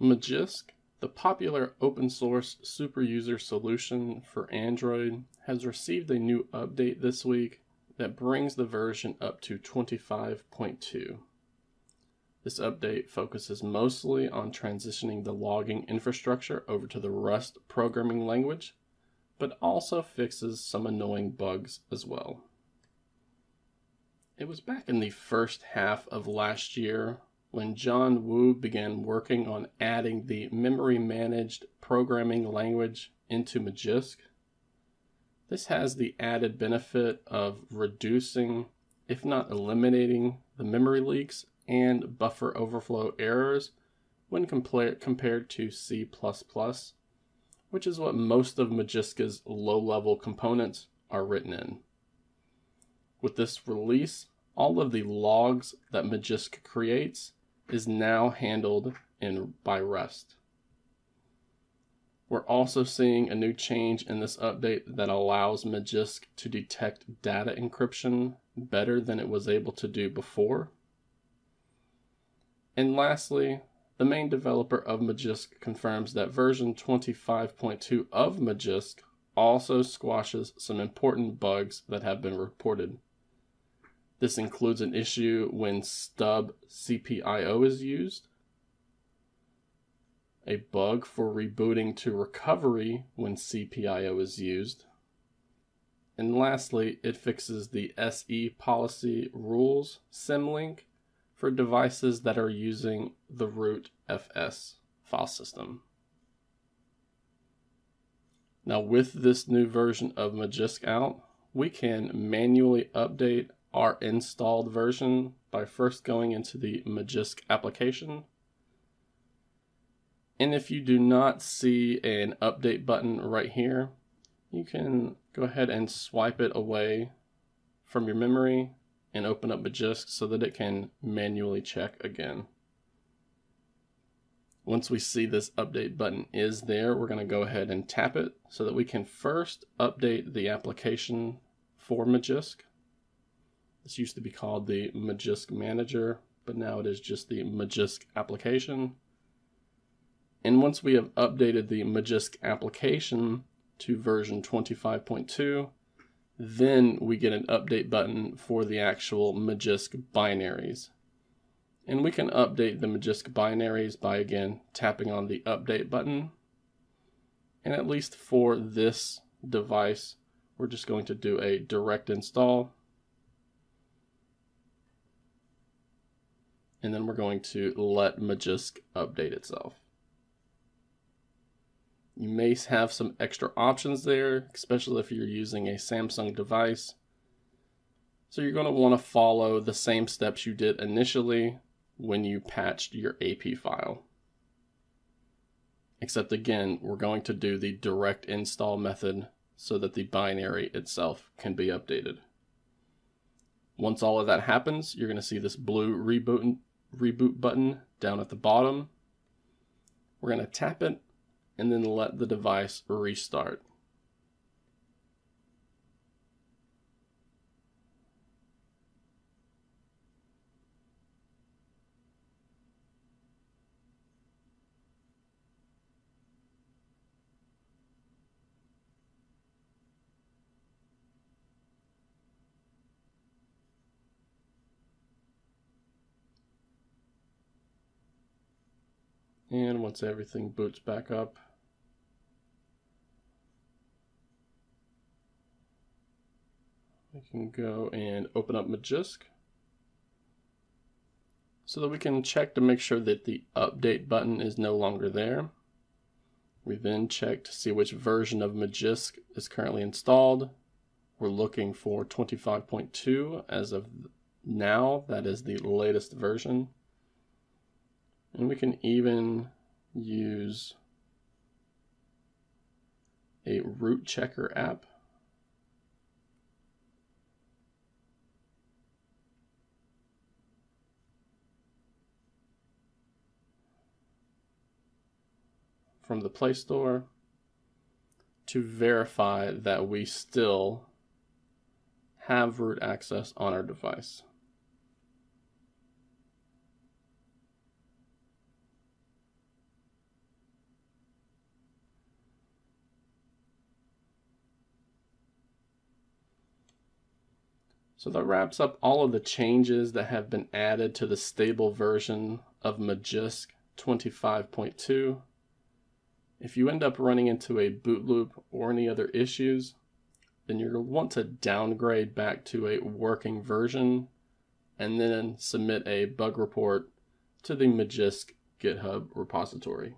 Magisk, the popular open source super user solution for Android, has received a new update this week that brings the version up to 25.2. This update focuses mostly on transitioning the logging infrastructure over to the Rust programming language, but also fixes some annoying bugs as well. It was back in the first half of last year when John Wu began working on adding the memory managed programming language into Magisk. This has the added benefit of reducing, if not eliminating, the memory leaks and buffer overflow errors when compared to C++, which is what most of Magisk's low-level components are written in. With this release, all of the logs that Magisk creates is now handled in by Rust. We're also seeing a new change in this update that allows Magisk to detect data encryption better than it was able to do before. And lastly, the main developer of Magisk confirms that version 25.2 of Magisk also squashes some important bugs that have been reported. This includes an issue when stub CPIO is used, a bug for rebooting to recovery when CPIO is used, and lastly, it fixes the SE policy rules symlink for devices that are using the root FS file system. Now with this new version of Magisk out, we can manually update our installed version by first going into the Magisk application. And if you do not see an update button right here, you can go ahead and swipe it away from your memory and open up Magisk so that it can manually check again. Once we see this update button is there, we're going to go ahead and tap it so that we can first update the application for Magisk. This used to be called the Magisk Manager, but now it is just the Magisk application. And once we have updated the Magisk application to version 25.2, then we get an update button for the actual Magisk binaries. And we can update the Magisk binaries by again tapping on the update button. And at least for this device, we're just going to do a direct install. And then we're going to let Magisk update itself. You may have some extra options there, especially if you're using a Samsung device. So you're going to want to follow the same steps you did initially when you patched your AP file. Except again, we're going to do the direct install method so that the binary itself can be updated. Once all of that happens, you're going to see this blue reboot reboot button down at the bottom. We're going to tap it and then let the device restart. And once everything boots back up, we can go and open up Magisk so that we can check to make sure that the update button is no longer there. We then check to see which version of Magisk is currently installed. We're looking for 25.2 as of now, that is the latest version. And we can even use a root checker app. from the Play Store to verify that we still have root access on our device. So that wraps up all of the changes that have been added to the stable version of Magisk 25.2. If you end up running into a boot loop or any other issues, then you'll want to downgrade back to a working version and then submit a bug report to the Magisk GitHub repository.